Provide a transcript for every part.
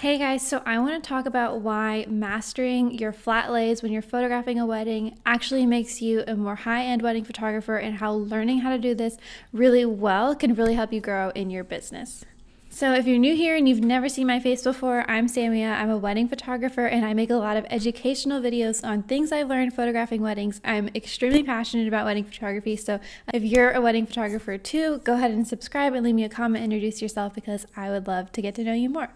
Hey guys, so I want to talk about why mastering your flat lays when you're photographing a wedding actually makes you a more high end wedding photographer and how learning how to do this really well can really help you grow in your business. So, if you're new here and you've never seen my face before, I'm Samia. I'm a wedding photographer and I make a lot of educational videos on things I've learned photographing weddings. I'm extremely passionate about wedding photography. So, if you're a wedding photographer too, go ahead and subscribe and leave me a comment, introduce yourself because I would love to get to know you more.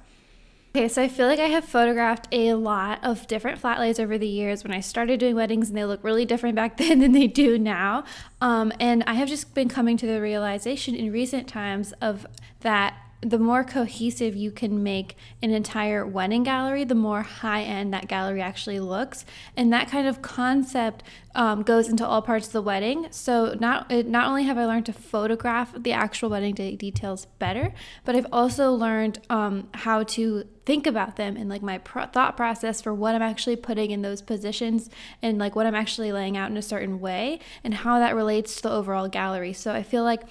Okay, so I feel like I have photographed a lot of different flat lays over the years when I started doing weddings, and they look really different back then than they do now. Um, and I have just been coming to the realization in recent times of that the more cohesive you can make an entire wedding gallery, the more high end that gallery actually looks. And that kind of concept um, goes into all parts of the wedding. So not not only have I learned to photograph the actual wedding day details better, but I've also learned um, how to think about them and like my pro- thought process for what I'm actually putting in those positions and like what I'm actually laying out in a certain way and how that relates to the overall gallery. So I feel like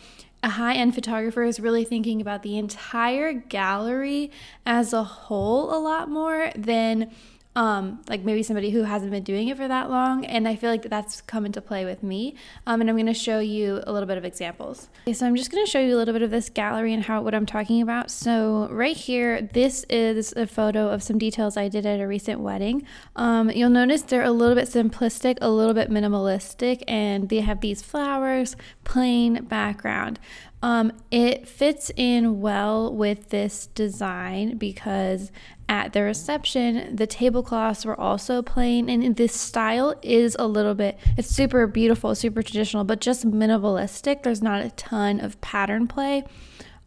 a high end photographer is really thinking about the entire gallery as a whole a lot more than um, like maybe somebody who hasn't been doing it for that long. And I feel like that's come into play with me. Um, and I'm going to show you a little bit of examples. Okay, so I'm just going to show you a little bit of this gallery and how what I'm talking about. So right here, this is a photo of some details I did at a recent wedding. Um, you'll notice they're a little bit simplistic, a little bit minimalistic, and they have these flowers, plain background. Um, it fits in well with this design because at the reception, the tablecloths were also plain, and this style is a little bit, it's super beautiful, super traditional, but just minimalistic. There's not a ton of pattern play.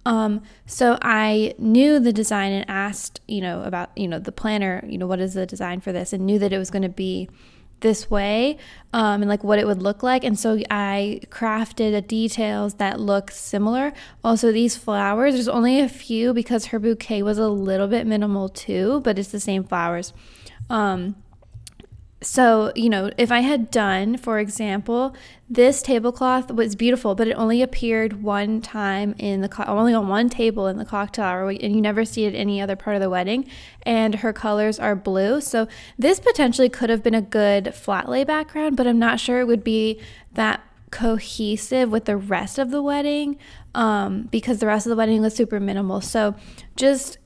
Um, so I knew the design and asked, you know, about, you know, the planner, you know, what is the design for this, and knew that it was going to be this way um, and like what it would look like. And so I crafted details that look similar. Also, these flowers, there's only a few because her bouquet was a little bit minimal too, but it's the same flowers. Um, so, you know, if I had done, for example, this tablecloth was beautiful, but it only appeared one time in the only on one table in the cocktail hour, and you never see it any other part of the wedding. And her colors are blue, so this potentially could have been a good flat lay background, but I'm not sure it would be that cohesive with the rest of the wedding um, because the rest of the wedding was super minimal. So, just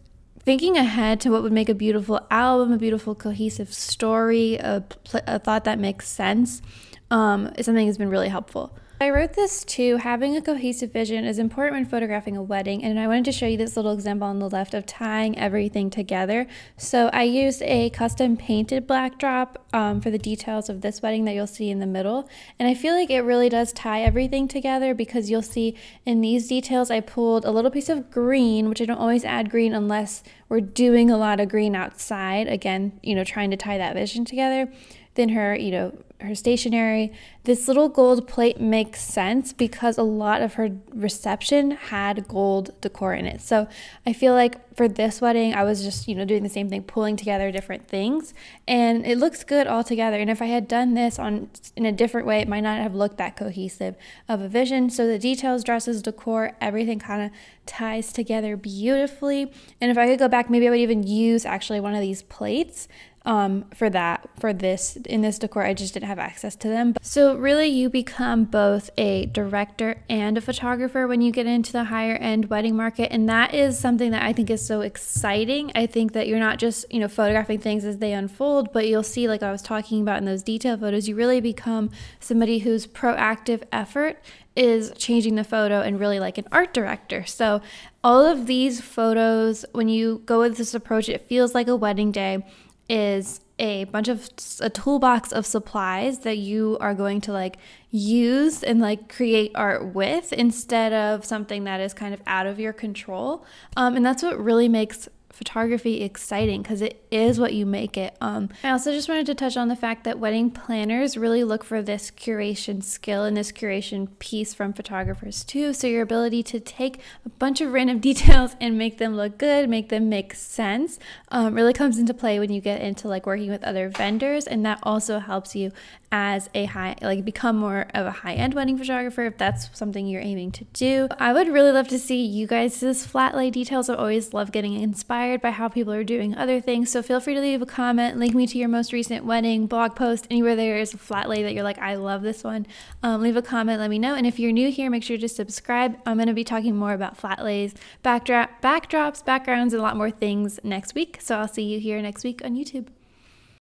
thinking ahead to what would make a beautiful album, a beautiful cohesive story, a, a thought that makes sense um, is something that's been really helpful. I wrote this too. Having a cohesive vision is important when photographing a wedding, and I wanted to show you this little example on the left of tying everything together. So I used a custom painted backdrop um, for the details of this wedding that you'll see in the middle, and I feel like it really does tie everything together because you'll see in these details I pulled a little piece of green, which I don't always add green unless we're doing a lot of green outside. Again, you know, trying to tie that vision together. Then her, you know, her stationery. This little gold plate makes sense because a lot of her reception had gold decor in it. So I feel like for this wedding, I was just, you know, doing the same thing, pulling together different things, and it looks good all together. And if I had done this on in a different way, it might not have looked that cohesive of a vision. So the details, dresses, decor, everything kind of ties together beautifully. And if I could go back, maybe I would even use actually one of these plates um, for that for this in this decor i just didn't have access to them. So really you become both a director and a photographer when you get into the higher end wedding market. And that is something that i think is so exciting. I think that you're not just you know photographing things as they unfold but you'll see like i was talking about in those detail photos you really become somebody whose proactive effort is changing the photo and really like an art director. So, all of these photos, when you go with this approach, it feels like a wedding day is a bunch of a toolbox of supplies that you are going to like use and like create art with instead of something that is kind of out of your control. Um, and that's what really makes photography exciting because it is what you make it. Um, I also just wanted to touch on the fact that wedding planners really look for this curation skill and this curation piece from photographers too. So your ability to take a bunch of random details and make them look good, make them make sense, um, really comes into play when you get into like working with other vendors, and that also helps you as a high like become more of a high-end wedding photographer if that's something you're aiming to do. I would really love to see you guys' flat lay details. I always love getting inspired inspired by how people are doing other things. So feel free to leave a comment, link me to your most recent wedding, blog post, anywhere there is a flat lay that you're like, I love this one. Um, leave a comment, let me know. And if you're new here, make sure to subscribe. I'm going to be talking more about flat lays, backdrop, backdrops, backgrounds, and a lot more things next week. So I'll see you here next week on YouTube.